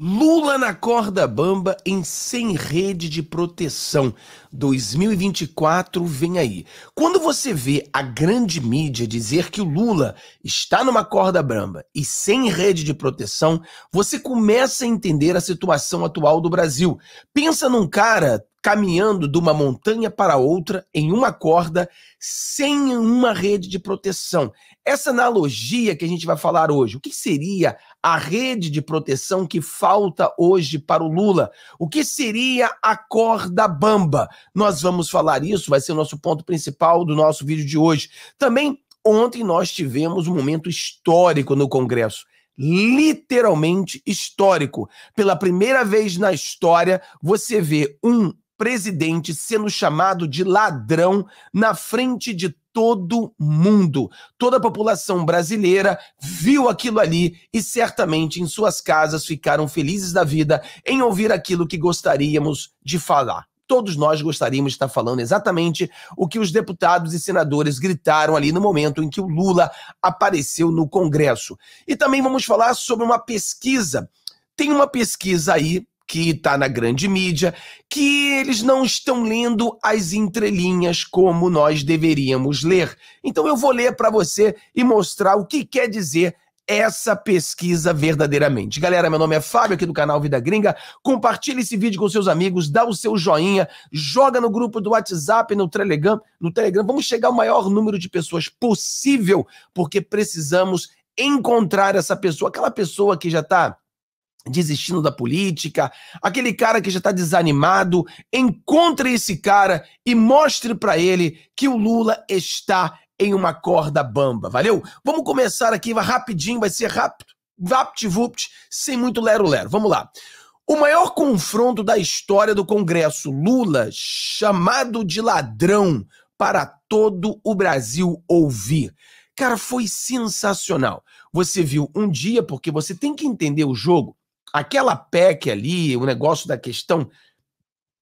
Lula na corda bamba em sem rede de proteção. 2024 vem aí. Quando você vê a grande mídia dizer que o Lula está numa corda bamba e sem rede de proteção, você começa a entender a situação atual do Brasil. Pensa num cara caminhando de uma montanha para outra em uma corda sem uma rede de proteção. Essa analogia que a gente vai falar hoje, o que seria a rede de proteção que falta hoje para o Lula? O que seria a corda bamba? Nós vamos falar isso, vai ser o nosso ponto principal do nosso vídeo de hoje. Também ontem nós tivemos um momento histórico no Congresso literalmente histórico. Pela primeira vez na história, você vê um presidente sendo chamado de ladrão na frente de todo mundo. Toda a população brasileira viu aquilo ali e certamente em suas casas ficaram felizes da vida em ouvir aquilo que gostaríamos de falar. Todos nós gostaríamos de estar falando exatamente o que os deputados e senadores gritaram ali no momento em que o Lula apareceu no Congresso. E também vamos falar sobre uma pesquisa. Tem uma pesquisa aí que está na grande mídia, que eles não estão lendo as entrelinhas como nós deveríamos ler. Então eu vou ler para você e mostrar o que quer dizer essa pesquisa verdadeiramente. Galera, meu nome é Fábio, aqui do canal Vida Gringa. Compartilhe esse vídeo com seus amigos, dá o seu joinha, joga no grupo do WhatsApp, no Telegram, no Telegram. Vamos chegar ao maior número de pessoas possível, porque precisamos encontrar essa pessoa, aquela pessoa que já está desistindo da política, aquele cara que já está desanimado, encontre esse cara e mostre para ele que o Lula está em uma corda bamba. Valeu? Vamos começar aqui, vai rapidinho, vai ser rápido, vapt-vupt, sem muito lero-lero. Vamos lá. O maior confronto da história do Congresso, Lula, chamado de ladrão para todo o Brasil ouvir. Cara, foi sensacional. Você viu um dia, porque você tem que entender o jogo aquela PEC ali, o negócio da questão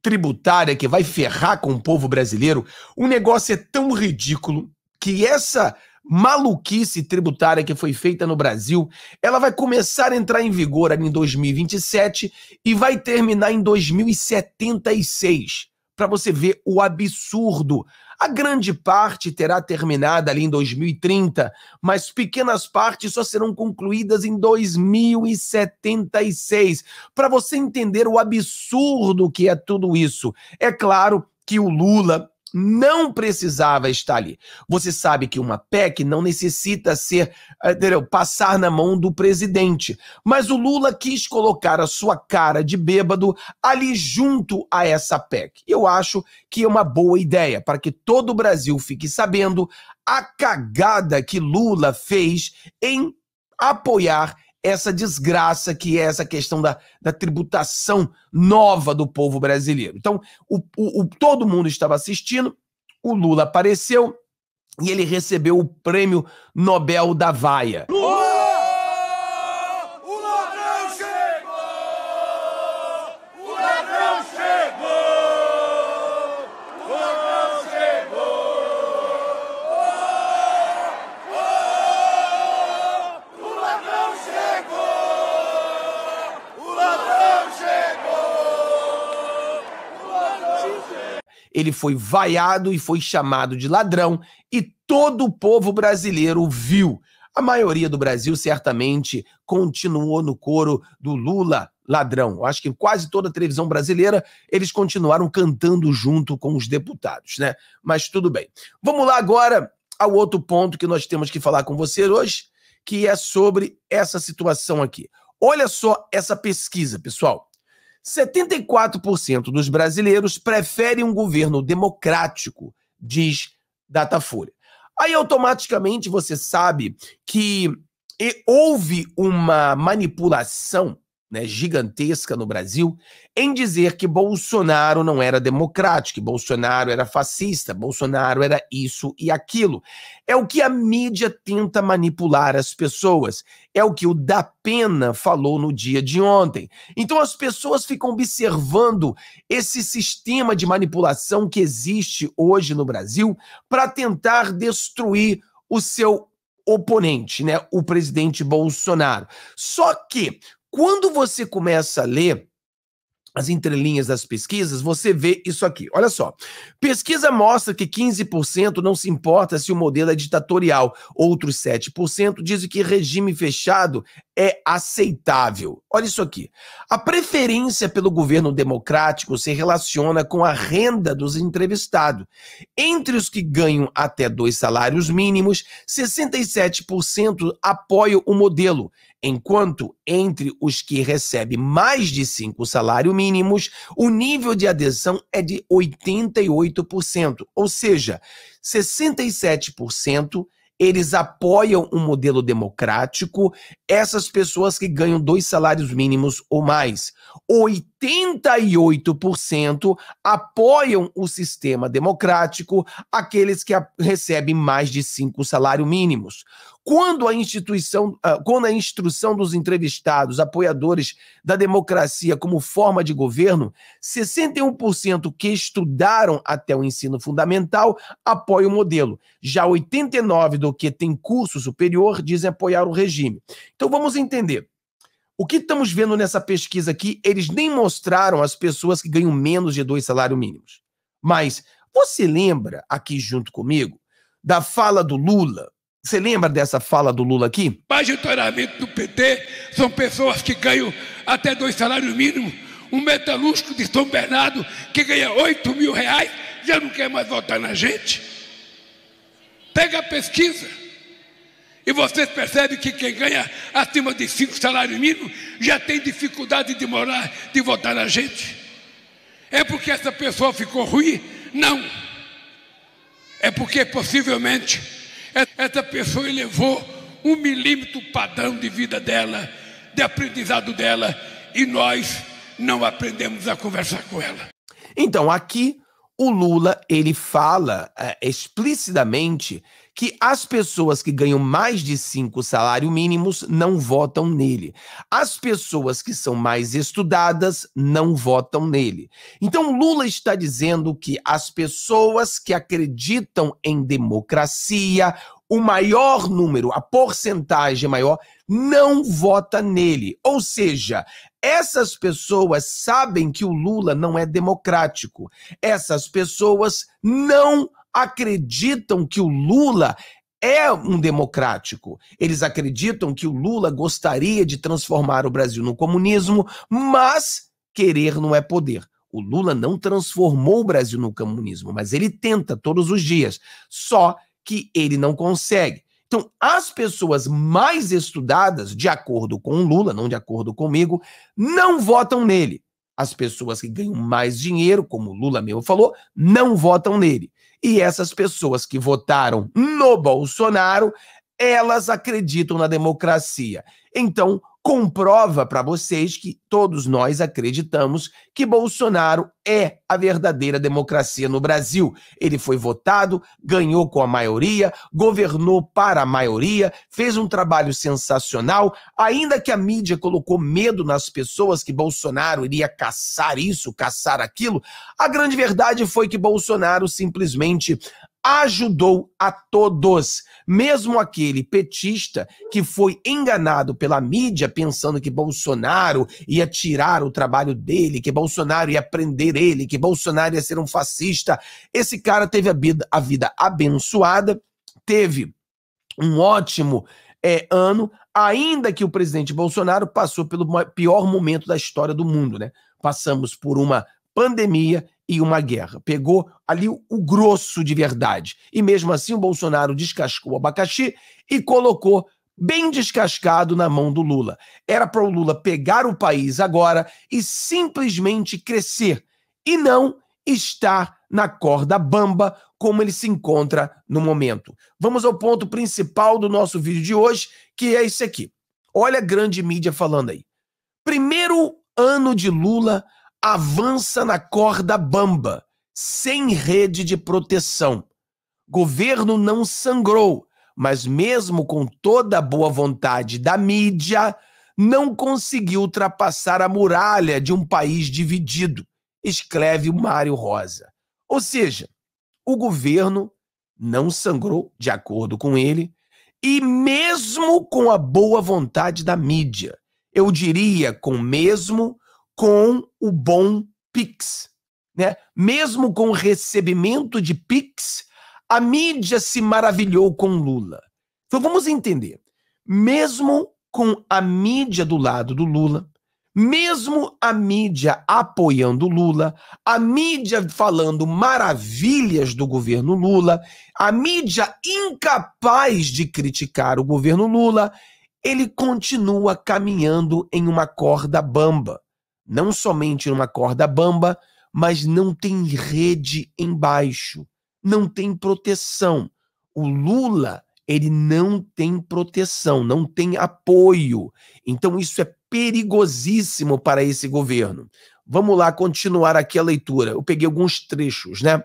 tributária que vai ferrar com o povo brasileiro, o negócio é tão ridículo que essa maluquice tributária que foi feita no Brasil, ela vai começar a entrar em vigor ali em 2027 e vai terminar em 2076. Para você ver o absurdo a grande parte terá terminado ali em 2030, mas pequenas partes só serão concluídas em 2076. Para você entender o absurdo que é tudo isso. É claro que o Lula não precisava estar ali. Você sabe que uma PEC não necessita ser, entendeu, passar na mão do presidente. Mas o Lula quis colocar a sua cara de bêbado ali junto a essa PEC. Eu acho que é uma boa ideia para que todo o Brasil fique sabendo a cagada que Lula fez em apoiar essa desgraça que é essa questão da, da tributação nova do povo brasileiro. Então, o, o, o, todo mundo estava assistindo, o Lula apareceu e ele recebeu o prêmio Nobel da Vaia. Lula! Ele foi vaiado e foi chamado de ladrão, e todo o povo brasileiro viu. A maioria do Brasil certamente continuou no coro do Lula ladrão. Acho que quase toda a televisão brasileira eles continuaram cantando junto com os deputados, né? Mas tudo bem. Vamos lá agora ao outro ponto que nós temos que falar com você hoje, que é sobre essa situação aqui. Olha só essa pesquisa, pessoal. 74% dos brasileiros preferem um governo democrático, diz Datafolha. Aí automaticamente você sabe que houve uma manipulação né, gigantesca no Brasil em dizer que Bolsonaro não era democrático, que Bolsonaro era fascista, Bolsonaro era isso e aquilo. É o que a mídia tenta manipular as pessoas. É o que o Da Pena falou no dia de ontem. Então as pessoas ficam observando esse sistema de manipulação que existe hoje no Brasil para tentar destruir o seu oponente, né, o presidente Bolsonaro. Só que Quando você começa a ler as entrelinhas das pesquisas, você vê isso aqui. Olha só. Pesquisa mostra que 15% não se importa se o modelo é ditatorial. Outros 7% dizem que regime fechado é aceitável. Olha isso aqui. A preferência pelo governo democrático se relaciona com a renda dos entrevistados. Entre os que ganham até dois salários mínimos, 67% apoiam o modelo enquanto entre os que recebem mais de cinco salários mínimos, o nível de adesão é de 88%, ou seja, 67% eles apoiam um modelo democrático, essas pessoas que ganham dois salários mínimos ou mais. 88% apoiam o sistema democrático, aqueles que recebem mais de cinco salários mínimos. Quando a instituição, ah, quando a instrução dos entrevistados, apoiadores da democracia como forma de governo, 61% que estudaram até o ensino fundamental apoiam o modelo. Já 89 do que tem curso superior dizem apoiar o regime. Então vamos entender. O que estamos vendo nessa pesquisa aqui, eles nem mostraram as pessoas que ganham menos de dois salários mínimos. Mas você lembra aqui junto comigo da fala do Lula você lembra dessa fala do Lula aqui? Majoritariamente do PT são pessoas que ganham até dois salários mínimos. Um metalúrgico de São Bernardo que ganha 8 mil reais já não quer mais votar na gente. Pega a pesquisa. E vocês percebem que quem ganha acima de cinco salários mínimos já tem dificuldade de morar, de votar na gente. É porque essa pessoa ficou ruim? Não. É porque possivelmente essa pessoa elevou um milímetro padrão de vida dela, de aprendizado dela, e nós não aprendemos a conversar com ela. Então, aqui o Lula ele fala é, explicitamente que as pessoas que ganham mais de cinco salários mínimos não votam nele. As pessoas que são mais estudadas não votam nele. Então, Lula está dizendo que as pessoas que acreditam em democracia, o maior número, a porcentagem maior, não vota nele. Ou seja, essas pessoas sabem que o Lula não é democrático. Essas pessoas não acreditam que o Lula é um democrático. Eles acreditam que o Lula gostaria de transformar o Brasil no comunismo, mas querer não é poder. O Lula não transformou o Brasil no comunismo, mas ele tenta todos os dias. Só que ele não consegue. Então, as pessoas mais estudadas, de acordo com o Lula, não de acordo comigo, não votam nele. As pessoas que ganham mais dinheiro, como o Lula mesmo falou, não votam nele. E essas pessoas que votaram no Bolsonaro, elas acreditam na democracia. Então, comprova para vocês que todos nós acreditamos que Bolsonaro é a verdadeira democracia no Brasil. Ele foi votado, ganhou com a maioria, governou para a maioria, fez um trabalho sensacional, ainda que a mídia colocou medo nas pessoas que Bolsonaro iria caçar isso, caçar aquilo, a grande verdade foi que Bolsonaro simplesmente ajudou a todos, mesmo aquele petista que foi enganado pela mídia pensando que Bolsonaro ia tirar o trabalho dele, que Bolsonaro ia prender ele, que Bolsonaro ia ser um fascista. Esse cara teve a vida, a vida abençoada, teve um ótimo é, ano, ainda que o presidente Bolsonaro passou pelo pior momento da história do mundo, né? Passamos por uma pandemia e uma guerra. Pegou ali o, grosso de verdade. E mesmo assim o Bolsonaro descascou o abacaxi e colocou bem descascado na mão do Lula. Era para o Lula pegar o país agora e simplesmente crescer e não estar na corda bamba como ele se encontra no momento. Vamos ao ponto principal do nosso vídeo de hoje, que é esse aqui. Olha a grande mídia falando aí. Primeiro ano de Lula avança na corda bamba, sem rede de proteção. Governo não sangrou, mas mesmo com toda a boa vontade da mídia, não conseguiu ultrapassar a muralha de um país dividido, escreve Mário Rosa. Ou seja, o governo não sangrou, de acordo com ele, e mesmo com a boa vontade da mídia, Eu diria com mesmo com o bom Pix, né? Mesmo com o recebimento de Pix, a mídia se maravilhou com Lula. Então vamos entender. Mesmo com a mídia do lado do Lula, mesmo a mídia apoiando Lula, a mídia falando maravilhas do governo Lula, a mídia incapaz de criticar o governo Lula, ele continua caminhando em uma corda bamba. Não somente numa corda bamba, mas não tem rede embaixo, não tem proteção. O Lula, ele não tem proteção, não tem apoio. Então isso é perigosíssimo para esse governo. Vamos lá continuar aqui a leitura. Eu peguei alguns trechos, né?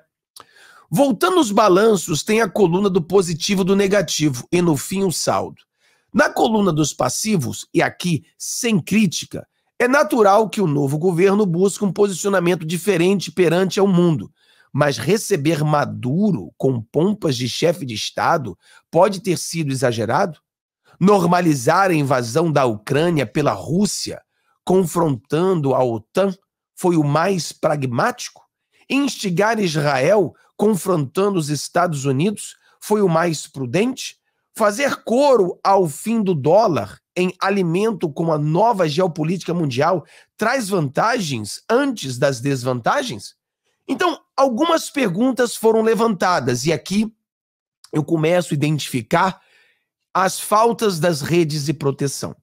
Voltando aos balanços, tem a coluna do positivo do negativo e no fim o saldo. Na coluna dos passivos, e aqui sem crítica, é natural que o novo governo busque um posicionamento diferente perante ao mundo. Mas receber Maduro com pompas de chefe de Estado pode ter sido exagerado? normalizar a invasão da Ucrânia pela Rússia, confrontando a OTAN, foi o mais pragmático? Instigar Israel, confrontando os Estados Unidos, foi o mais prudente? Fazer coro ao fim do dólar em alimento com a nova geopolítica mundial traz vantagens antes das desvantagens? Então, algumas perguntas foram levantadas e aqui eu começo a identificar as faltas das redes de proteção.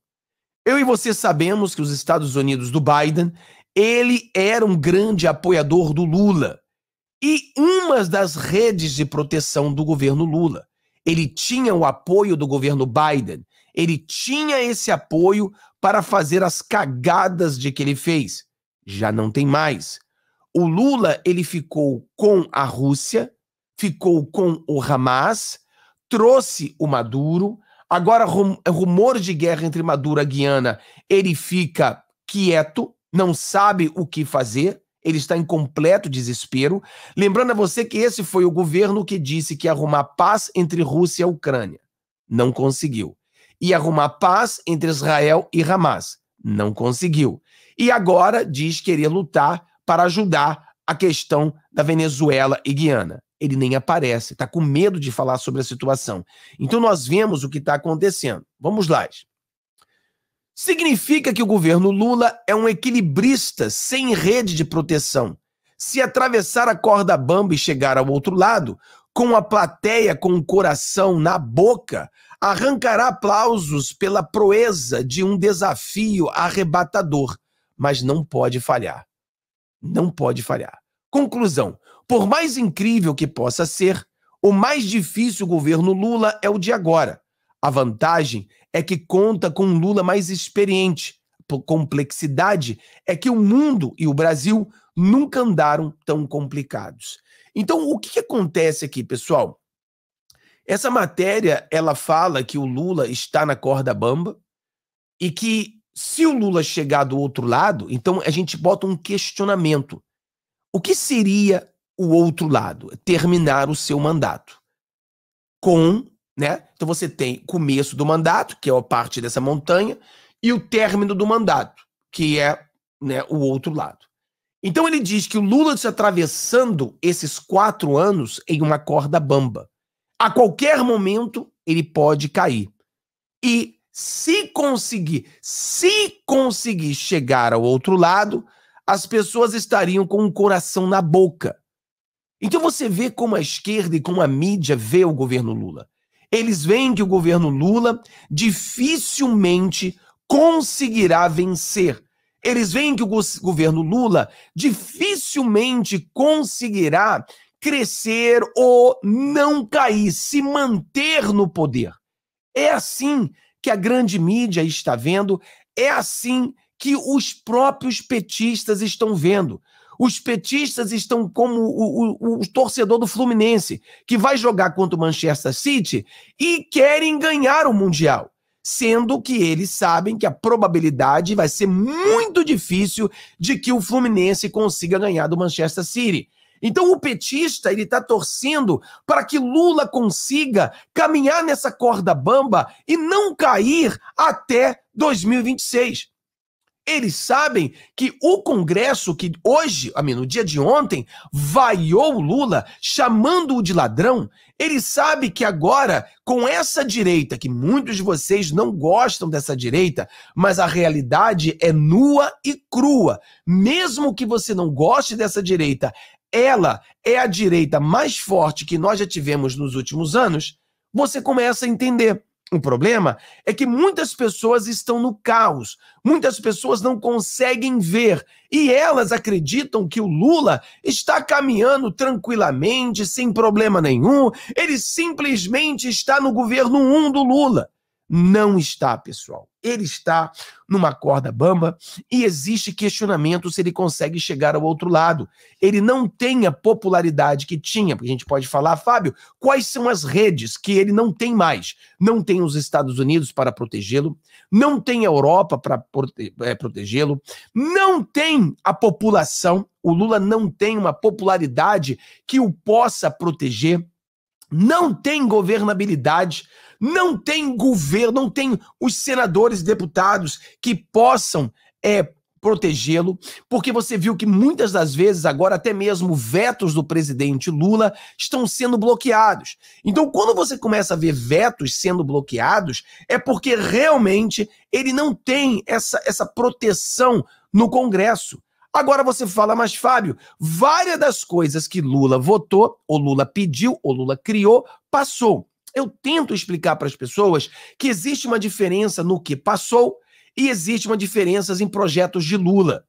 Eu e você sabemos que os Estados Unidos do Biden, ele era um grande apoiador do Lula. E uma das redes de proteção do governo Lula, ele tinha o apoio do governo Biden. Ele tinha esse apoio para fazer as cagadas de que ele fez. Já não tem mais. O Lula, ele ficou com a Rússia, ficou com o Hamas, trouxe o Maduro. Agora, rum, rumor de guerra entre Maduro e Guiana, ele fica quieto, não sabe o que fazer, ele está em completo desespero. Lembrando a você que esse foi o governo que disse que ia arrumar paz entre Rússia e Ucrânia. Não conseguiu. E arrumar paz entre Israel e Hamas. Não conseguiu. E agora diz querer lutar para ajudar a questão da Venezuela e Guiana ele nem aparece, está com medo de falar sobre a situação. Então nós vemos o que está acontecendo. Vamos lá. Significa que o governo Lula é um equilibrista sem rede de proteção. Se atravessar a corda bamba e chegar ao outro lado, com a plateia com o coração na boca, arrancará aplausos pela proeza de um desafio arrebatador, mas não pode falhar. Não pode falhar. Conclusão: por mais incrível que possa ser, o mais difícil governo Lula é o de agora. A vantagem é que conta com um Lula mais experiente. A complexidade é que o mundo e o Brasil nunca andaram tão complicados. Então, o que acontece aqui, pessoal? Essa matéria, ela fala que o Lula está na corda bamba e que se o Lula chegar do outro lado, então a gente bota um questionamento. O que seria o outro lado, terminar o seu mandato. Com, né? Então você tem começo do mandato, que é a parte dessa montanha, e o término do mandato, que é né, o outro lado. Então ele diz que o Lula está atravessando esses quatro anos em uma corda bamba. A qualquer momento ele pode cair. E se conseguir, se conseguir chegar ao outro lado, as pessoas estariam com o coração na boca. Então você vê como a esquerda e como a mídia vê o governo Lula. Eles veem que o governo Lula dificilmente conseguirá vencer. Eles veem que o governo Lula dificilmente conseguirá crescer ou não cair, se manter no poder. É assim que a grande mídia está vendo, é assim que os próprios petistas estão vendo. Os petistas estão como o, o, o, torcedor do Fluminense, que vai jogar contra o Manchester City e querem ganhar o Mundial. Sendo que eles sabem que a probabilidade vai ser muito difícil de que o Fluminense consiga ganhar do Manchester City. Então o petista ele está torcendo para que Lula consiga caminhar nessa corda bamba e não cair até 2026. Eles sabem que o Congresso, que hoje, a no dia de ontem, vaiou Lula, chamando-o de ladrão, ele sabe que agora, com essa direita, que muitos de vocês não gostam dessa direita, mas a realidade é nua e crua. Mesmo que você não goste dessa direita, ela é a direita mais forte que nós já tivemos nos últimos anos. Você começa a entender. O problema é que muitas pessoas estão no caos, muitas pessoas não conseguem ver e elas acreditam que o Lula está caminhando tranquilamente, sem problema nenhum, ele simplesmente está no governo 1 do Lula. Não está, pessoal. Ele está numa corda bamba e existe questionamento se ele consegue chegar ao outro lado. Ele não tem a popularidade que tinha, porque a gente pode falar, Fábio, quais são as redes que ele não tem mais? Não tem os Estados Unidos para protegê-lo, não tem a Europa para prote é, protegê-lo, não tem a população. O Lula não tem uma popularidade que o possa proteger, não tem governabilidade não tem governo, não tem os senadores, deputados que possam é, protegê-lo, porque você viu que muitas das vezes, agora até mesmo vetos do presidente Lula estão sendo bloqueados. Então, quando você começa a ver vetos sendo bloqueados, é porque realmente ele não tem essa, essa proteção no Congresso. Agora você fala, mas Fábio, várias das coisas que Lula votou, ou Lula pediu, ou Lula criou, passou. Eu tento explicar para as pessoas que existe uma diferença no que passou e existe uma diferença em projetos de Lula.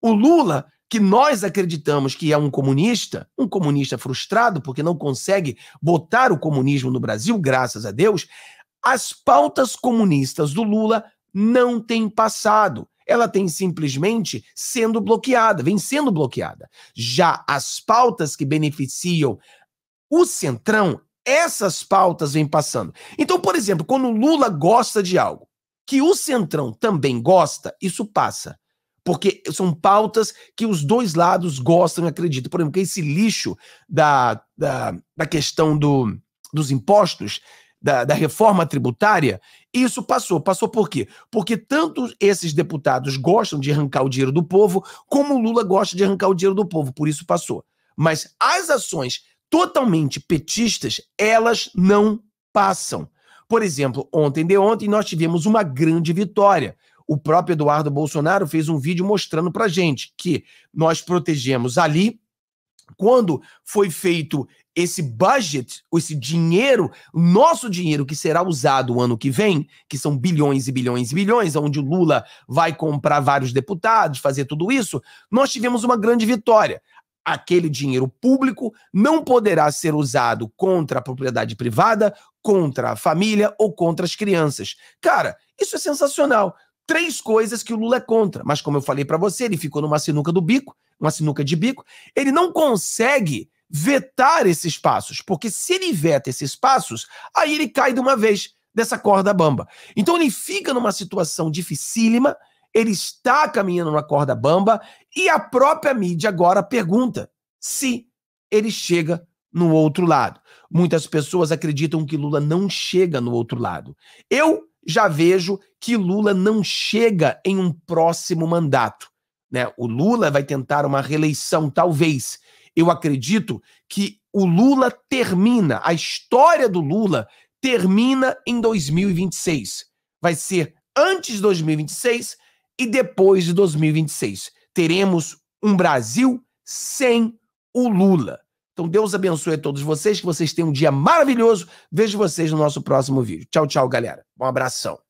O Lula, que nós acreditamos que é um comunista, um comunista frustrado porque não consegue botar o comunismo no Brasil, graças a Deus, as pautas comunistas do Lula não têm passado. Ela tem simplesmente sendo bloqueada, vem sendo bloqueada. Já as pautas que beneficiam o Centrão, essas pautas vêm passando. Então, por exemplo, quando Lula gosta de algo que o Centrão também gosta, isso passa. Porque são pautas que os dois lados gostam e acreditam. Por exemplo, que esse lixo da, da, da questão do, dos impostos, da, da, reforma tributária, isso passou. Passou por quê? Porque tanto esses deputados gostam de arrancar o dinheiro do povo, como o Lula gosta de arrancar o dinheiro do povo. Por isso passou. Mas as ações totalmente petistas, elas não passam. Por exemplo, ontem de ontem nós tivemos uma grande vitória. O próprio Eduardo Bolsonaro fez um vídeo mostrando para gente que nós protegemos ali quando foi feito esse budget, esse dinheiro, nosso dinheiro que será usado o ano que vem, que são bilhões e bilhões e bilhões, onde o Lula vai comprar vários deputados, fazer tudo isso, nós tivemos uma grande vitória aquele dinheiro público não poderá ser usado contra a propriedade privada, contra a família ou contra as crianças. Cara, isso é sensacional. Três coisas que o Lula é contra, mas como eu falei para você, ele ficou numa sinuca do bico, uma sinuca de bico, ele não consegue vetar esses passos, porque se ele veta esses passos, aí ele cai de uma vez dessa corda bamba. Então ele fica numa situação dificílima ele está caminhando numa corda bamba e a própria mídia agora pergunta se ele chega no outro lado. Muitas pessoas acreditam que Lula não chega no outro lado. Eu já vejo que Lula não chega em um próximo mandato. Né? O Lula vai tentar uma reeleição, talvez. Eu acredito que o Lula termina, a história do Lula termina em 2026. Vai ser antes de 2026 e depois de 2026. Teremos um Brasil sem o Lula. Então Deus abençoe a todos vocês, que vocês tenham um dia maravilhoso. Vejo vocês no nosso próximo vídeo. Tchau, tchau, galera. Um abração.